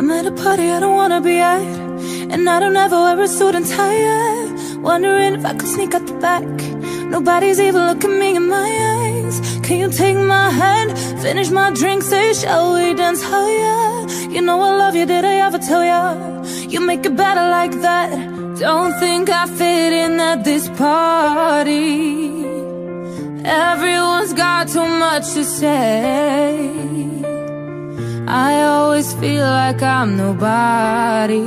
I'm at a party I don't wanna be at And I don't ever wear a suit and tie. Wondering if I could sneak out the back. Nobody's even looking me in my eyes. Can you take my hand, finish my drink, say shall we dance higher? You know I love you, did I ever tell ya? You make it better like that. Don't think I fit in at this party. Everyone's got too much to say I always feel like I'm nobody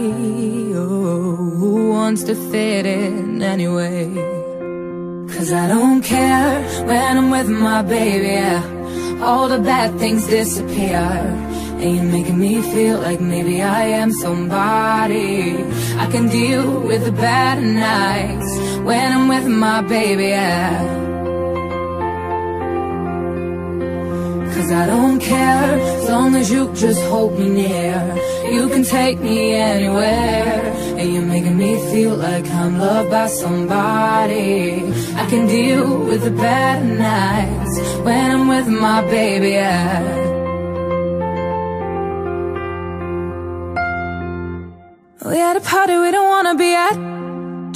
oh, Who wants to fit in anyway? Cause I don't care when I'm with my baby. All the bad things disappear And you're making me feel like maybe I am somebody I can deal with the bad nights When I'm with my baby yeah. I don't care As long as you just hold me near. You can take me anywhere And you're making me feel like I'm loved by somebody. I can deal with the bad nights When I'm with my baby, yeah. We at a party we don't wanna be at.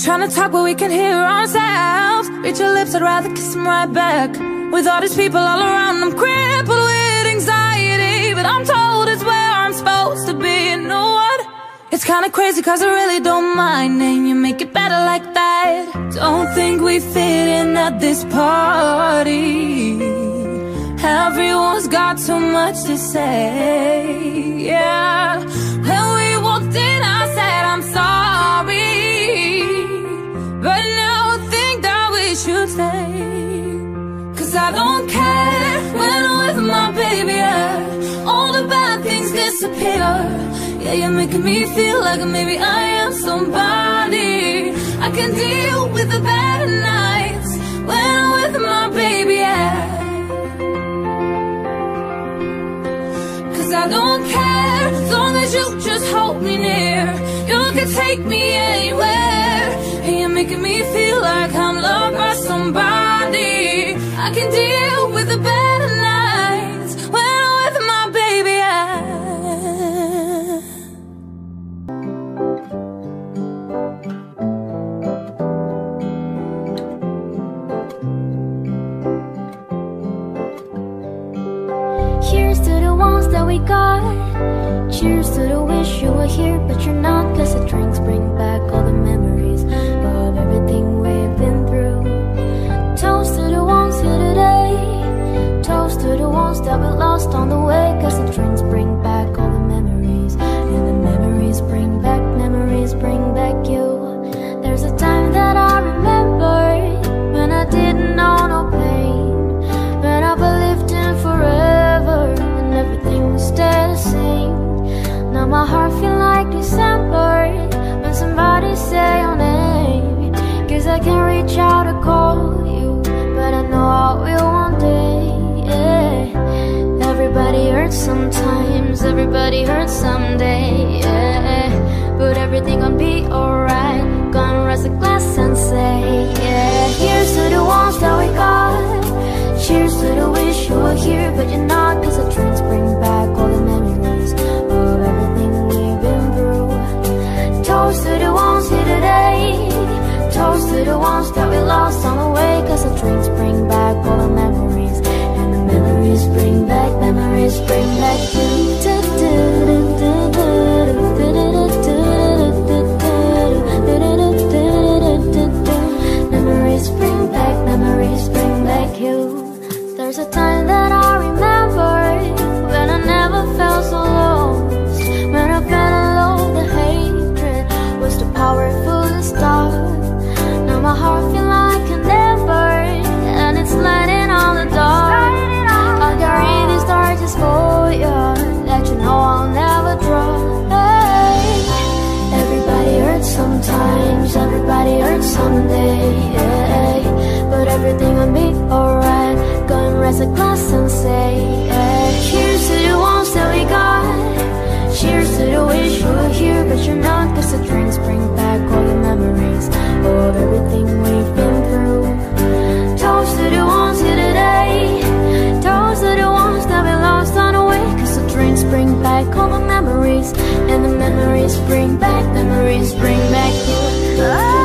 Trying to talk but we can hear ourselves. Reach your lips, I'd rather kiss them right back. With all these people all around, I'm crippled It's kinda crazy cause I really don't mind And you make it better like that. Don't think we fit in at this party. Everyone's got so much to say, yeah. When we walked in I said I'm sorry But now I think that we should stay. Cause I don't care when I'm with my baby, yeah. All the bad things disappear Yeah, you're making me feel like maybe I am somebody. I can deal with the bad nights When I'm with my baby, yeah. Cause I don't care as long as you just hold me near. You can take me anywhere And you're making me feel like I'm loved by somebody. I can deal hurts sometimes, everybody hurts someday. Yeah. But everything gonna be alright. Gonna raise a glass and say, yeah. Here's to the ones that we got. Cheers to the wish you were here, but you're not. Cause the drinks bring back all the memories of everything we've been through. Toast to the ones here today. Toast to the ones that we lost on the way. Cause the drinks bring back all the memories bring back you. someday, yeah. But everything will be alright. Go and raise a glass and say, yeah. Cheers to the ones that we got. Cheers to the wish we were here, but you're not. Cause the drinks bring back all the memories of everything we've been through. Toast to the ones here today. Toast to the ones that we lost on the way. Cause the drinks bring back all the memories. And the memories bring back, memories bring back you. Oh.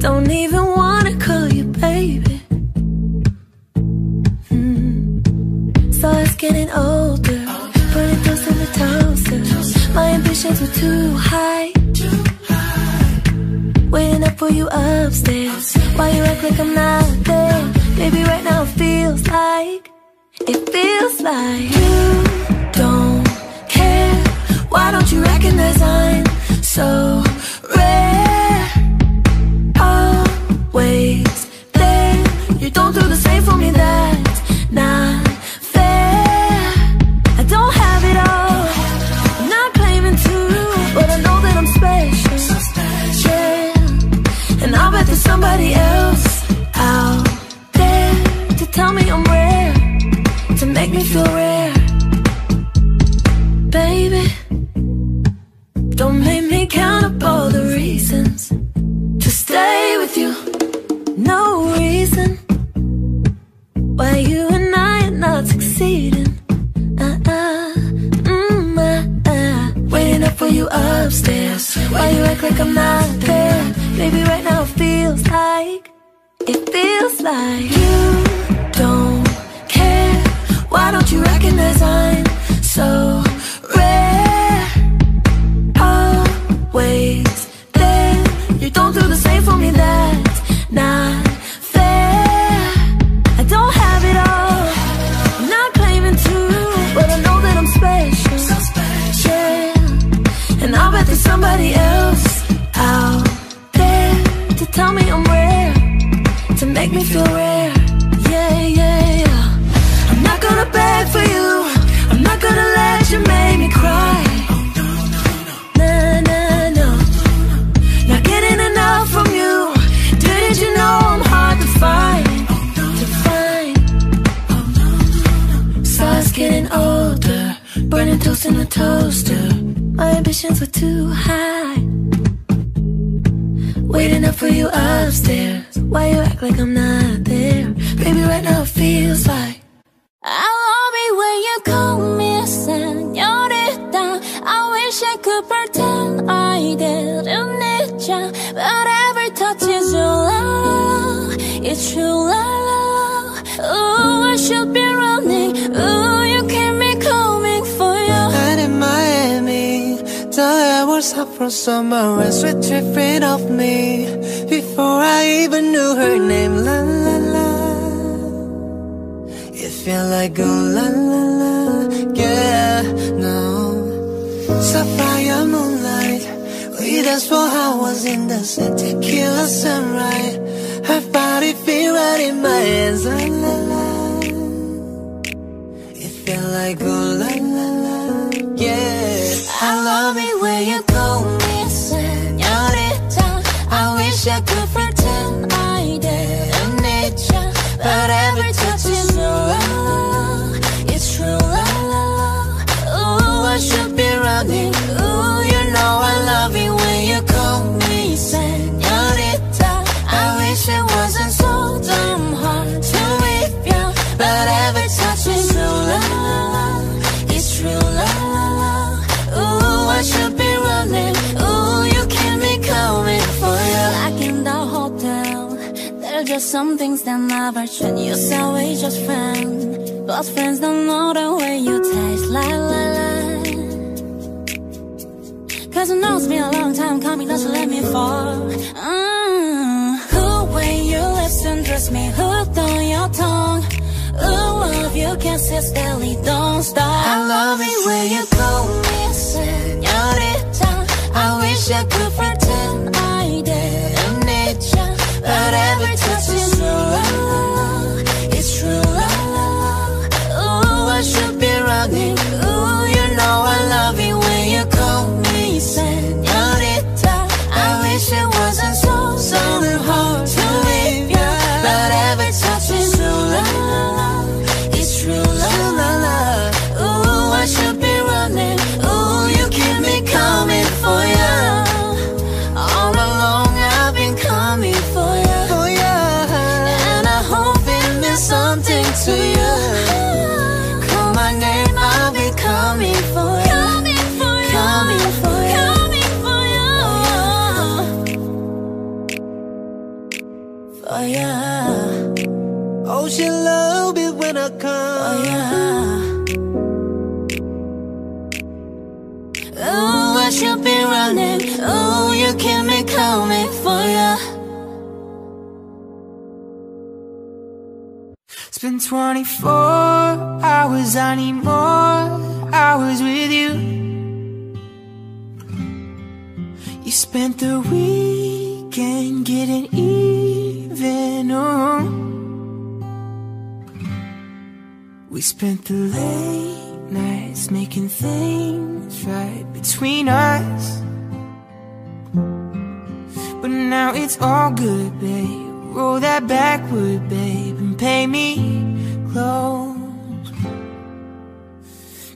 Don't even wanna call you baby. Mm. So it's getting older putting those in the toaster. My ambitions were too high. Waiting up for you upstairs. Why you act like I'm not there? Baby, right now it feels like It feels like You don't care. Why don't you recognize I'm so Up for you upstairs. Why you act like I'm not there? Baby, right now it feels like It feels like You don't care. Why don't you recognize I'm so make me feel rare. Yeah, yeah, yeah. I'm not gonna beg for you. I'm not gonna let you make me cry. Nah, nah, no. Not getting enough from you. Didn't you know I'm hard to find? To find. Stars getting older, burning toast in a toaster. My ambitions were too high. Waiting up for you upstairs. Why you act like I'm not there? Baby, right now it feels like I it when you call me señorita. I wish I could pretend I didn't need ya, but every touch is your love. It's true love. Ooh, I should be running. Ooh, you keep me coming for you. And in Miami, the air was hot from summer and sweat dripping off me before I even knew her name. La la la, it felt like oh la la la, yeah, no. Sapphire moonlight, we danced for hours in the sun, tequila sunrise. Her body feel right in my hands, la la la. It felt like oh la la la, yeah. I love it when you call wish I just some things that never change. You say we just friends, but friends don't know the way you taste. La la la. Cause I know it's been a long time coming, doesn't let me fall. Mm. Who when you listen, dress me hooked on your tongue. Ooh, love you can't sit steadily, don't stop. I love it when you call me señorita. I wish I could pretend I didn't need ya, but every touch is 24 hours, I need more hours with you. You spent the weekend getting even. Oh. We spent the late nights making things right between us. But now it's all good, babe. Roll that backward, babe, and pay me close.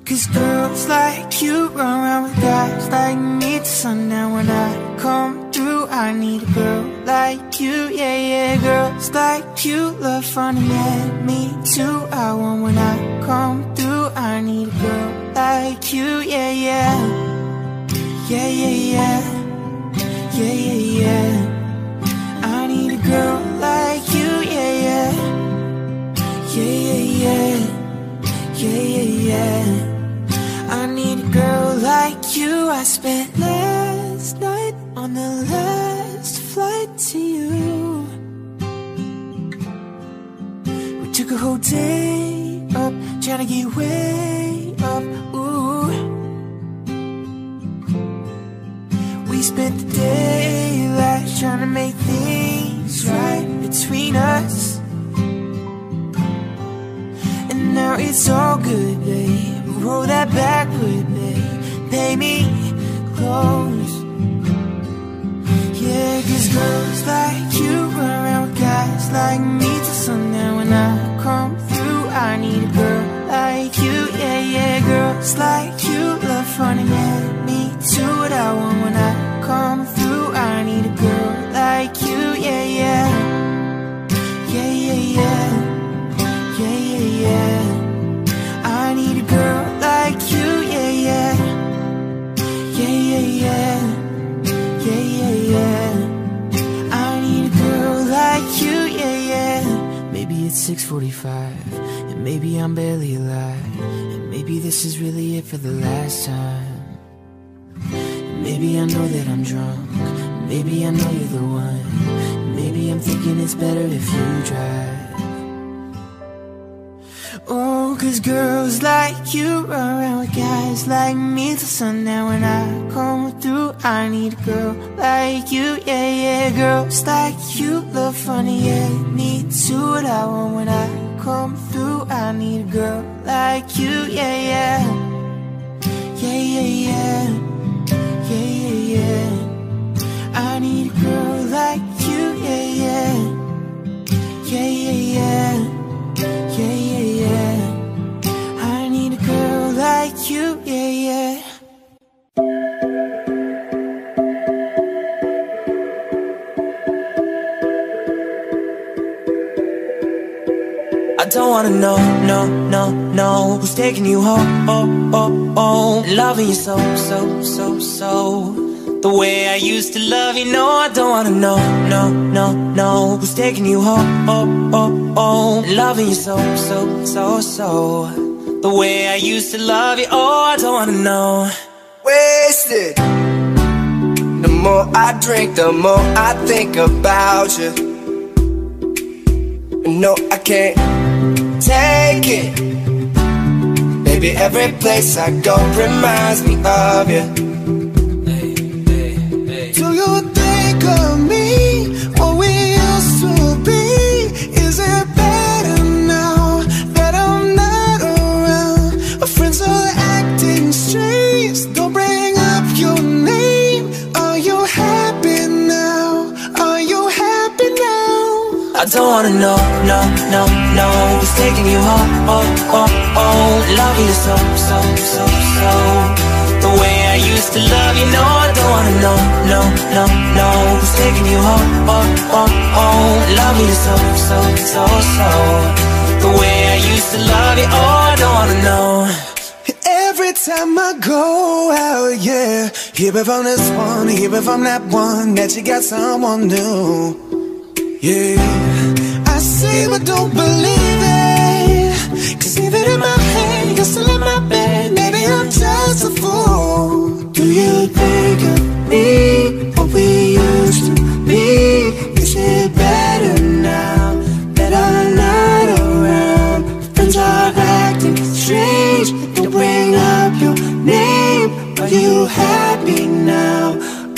Cause girls like you run around with guys like me till sundown. When I come through, I need a girl like you, yeah, yeah. Girls like you love fun and yeah, me too. I want when I come through, I need a girl like you, yeah, yeah. Yeah, yeah, yeah. Yeah, yeah, yeah. I need a girl Yeah, yeah, yeah. Yeah. I need a girl like you. I spent last night on the last flight to you. We took a whole day up, trying to get way up. Ooh. We spent the daylight trying to make things right between us. Now it's all good, babe. Roll that backward, babe. Pay me close. Yeah, cause girls like you run around with guys like me till sundown. When I come through, I need a girl like you. Yeah, yeah, girls like you love fun and 6:45, and maybe I'm barely alive, and maybe this is really it for the last time. And maybe I know that I'm drunk, maybe I know you're the one. Maybe I'm thinking it's better if you drive. Cause girls like you run around with guys like me till sundown. When I come through, I need a girl like you, yeah, yeah. Girls like you love funny, yeah. Me too, what I want when I come through. I need a girl like you, yeah, yeah. Yeah, yeah, yeah. Yeah, yeah, yeah. I need a girl like taking you home, oh, oh, oh Loving you so, so, so, so The way I used to love you, no I don't wanna know, no, no, no Who's taking you home, oh, oh, oh Loving you so, so, so, so The way I used to love you, oh I don't wanna know wasted. The more I drink, the more I think about you. No, I can't take it. Baby, every place I go reminds me of you. Wanna know, no, no, no Who's taking you home, oh, oh, oh Loving you so, so, so, so. The way I used to love you, no I don't wanna know, no, no, no Who's taking you home, oh, oh, oh Loving you so, so, so, so. The way I used to love you, oh I don't wanna know. Every time I go out, yeah. Hear it from this one, hear it from that one That you got someone new. Yeah see but don't believe it Cause even in my head, you're still in my bed Maybe I'm just a fool Do you think of me? What we used to be? Is it better now that I'm not around? Friends are acting strange Don't bring up your name Are you happy now?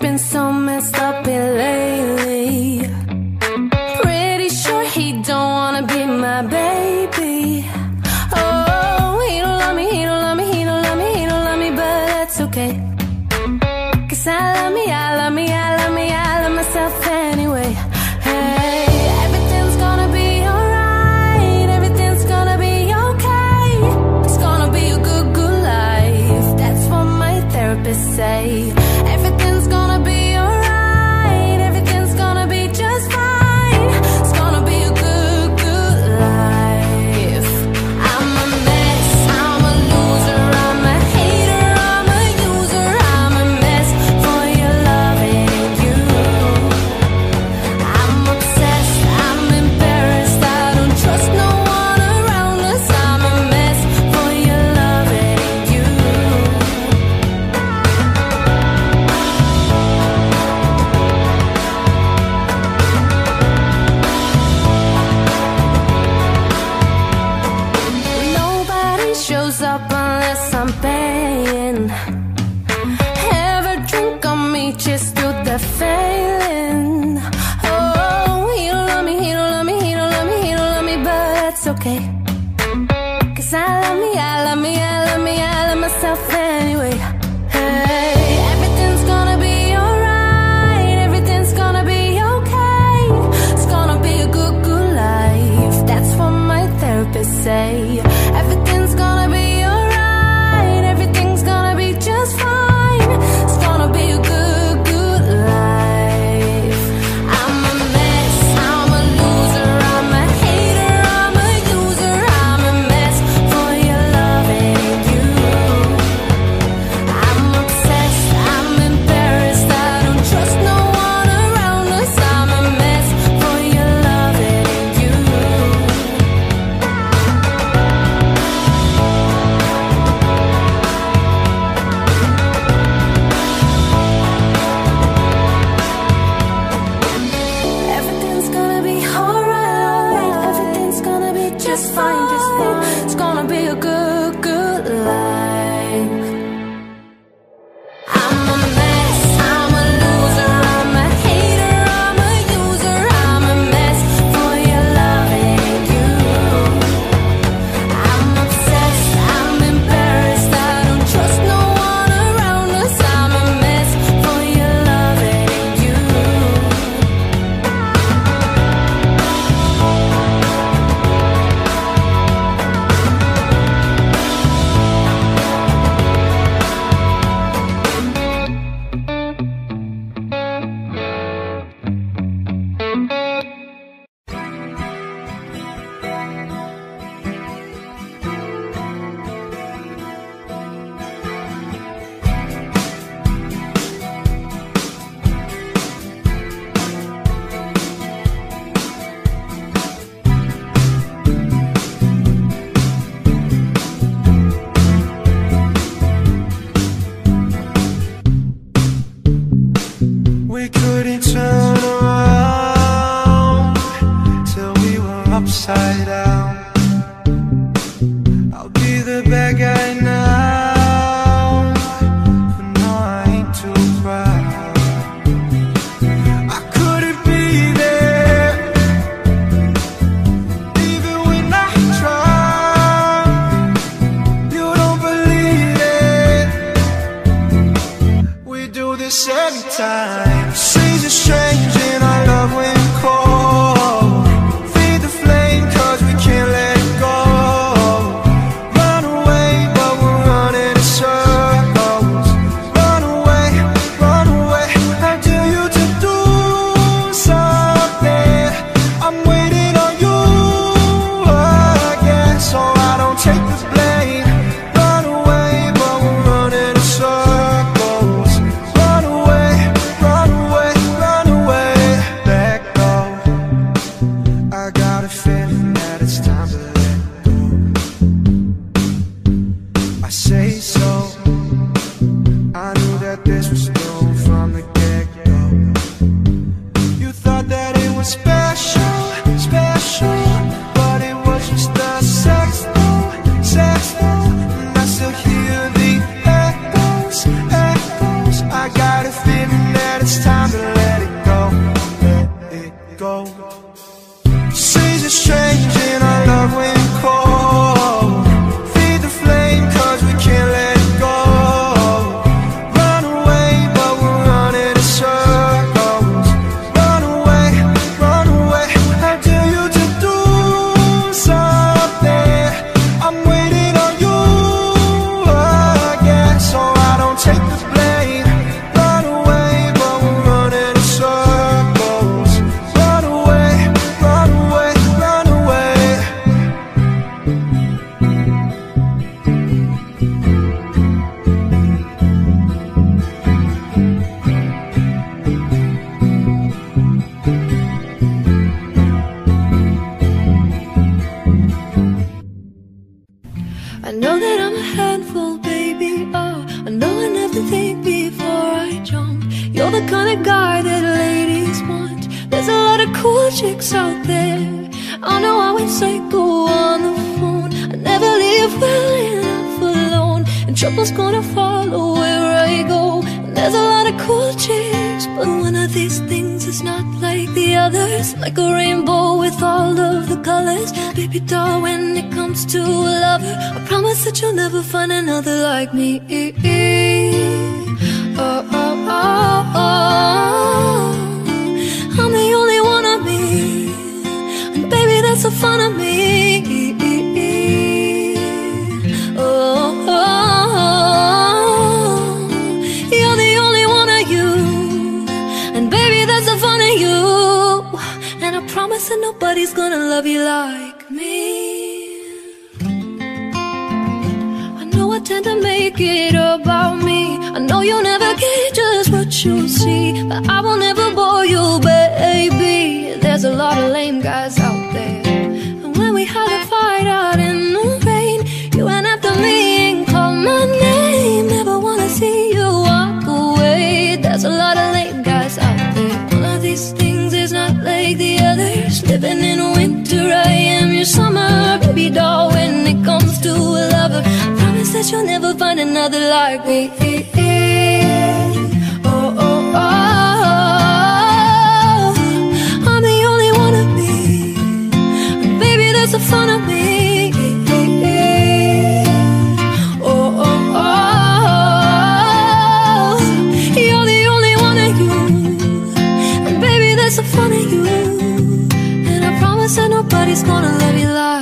Been so shows up unless I'm paying. Have a drink on me, just do the I say so. The guy that ladies want. There's a lot of cool chicks out there. I know I went psycho on the phone. I never leave well enough alone. And trouble's gonna follow where I go. And there's a lot of cool chicks, but one of these things is not like the others. Like a rainbow with all of the colors. Baby doll, when it comes to a lover, I promise that you'll never find another like me. Oh. I'm the only one of me. And baby, that's the fun of me. Oh, oh, oh. You're the only one of you. And baby, that's the fun of you. And I promise that nobody's gonna love you like me. I know I tend to make it about me. I know you'll never you see. But I will never bore you, baby. There's a lot of lame guys out there. And when we had a fight out in the rain, you went after me and called my name. Never wanna see you walk away. There's a lot of lame guys out there. One of these things is not like the others. Living in winter, I am your summer. Baby doll, when it comes to a lover, I promise that you'll never find another like me. Nobody's gonna love you like,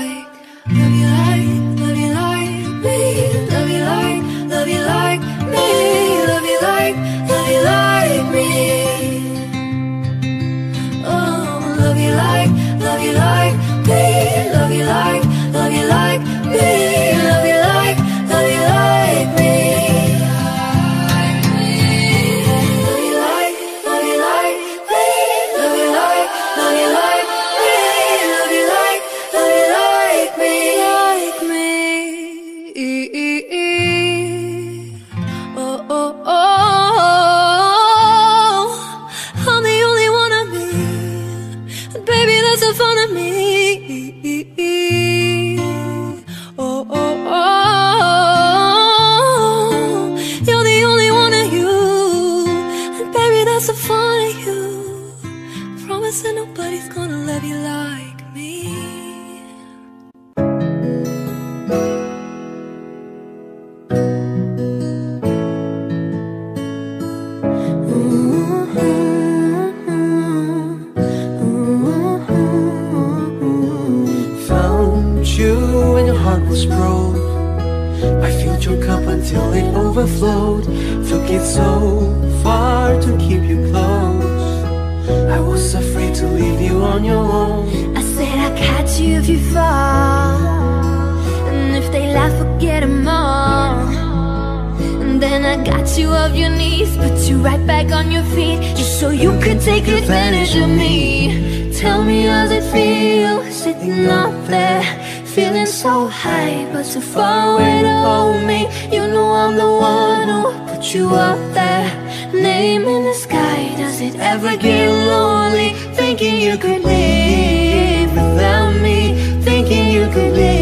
you off your knees Put you right back on your feet Just so you could take advantage of me. Tell me how's it feel Sitting up there Feeling so high But so far away to hold me. You know I'm the one who put you up there Name in the sky Does it ever get lonely? Thinking you could live without me Thinking you could live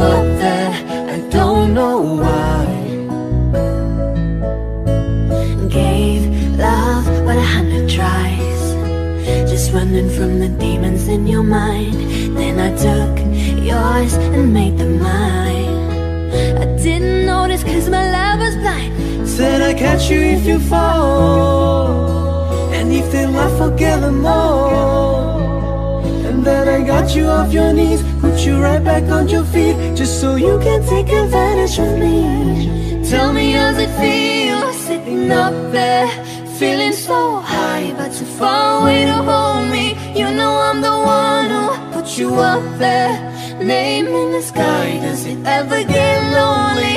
there. I don't know why. Gave love but a hundred tries Just running from the demons in your mind Then I took yours and made them mine I didn't notice cause my love was blind Said I'd catch you if you fall. And if they laugh, forget them all. And then I got you off your knees, put you right back on your feet, just so you can take advantage of me. Tell me how's it feel sitting up there Feeling so high but too far away to hold me. You know I'm the one who put you up there. Name in the sky, does it ever get lonely?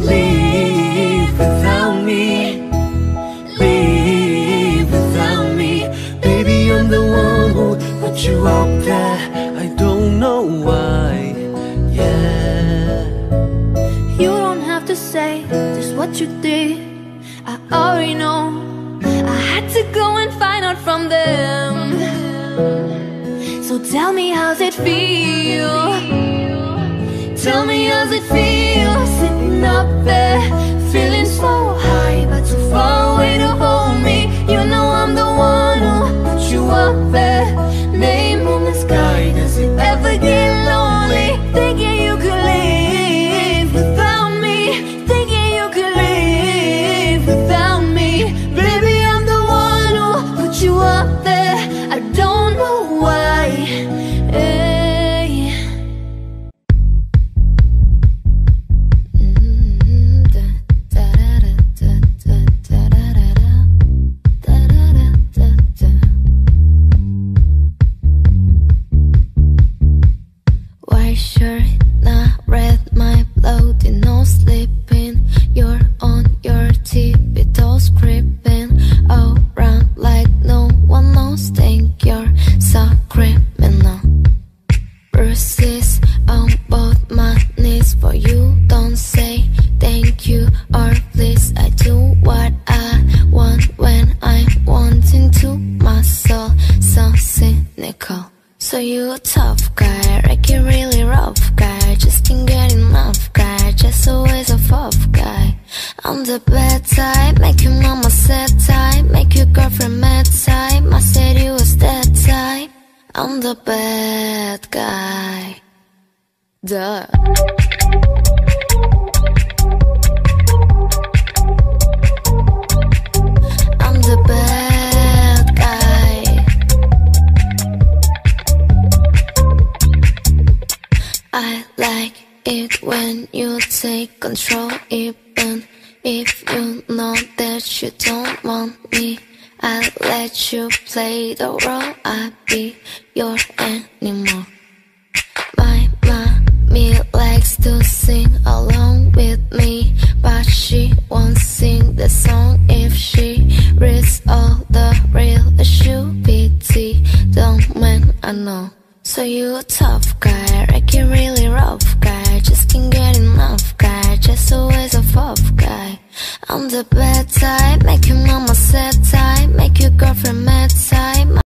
Leave without me. Leave without me. Baby, I'm the one who put you up there. I don't know why. Yeah. You don't have to say just what you did. I already know. I had to go and find out from them. So tell me, how's it feel? Tell me, how's it feel up there, I'm the bad type, make your mama sad type, make your girlfriend mad type. I said you was that type. I'm the bad guy. Duh. I'm the bad guy. I like it when you take control, even if you know that you don't want me. I'll let you play the role, I'll be your animal. My mommy likes to sing along with me, but she won't sing the song if she reads all the real. Pity, don't man, I know. So you a tough guy, wrecking really rough guy. Just can't get enough guy, just always a tough guy. I'm the bad type, make you mama sad type Make your girlfriend mad type.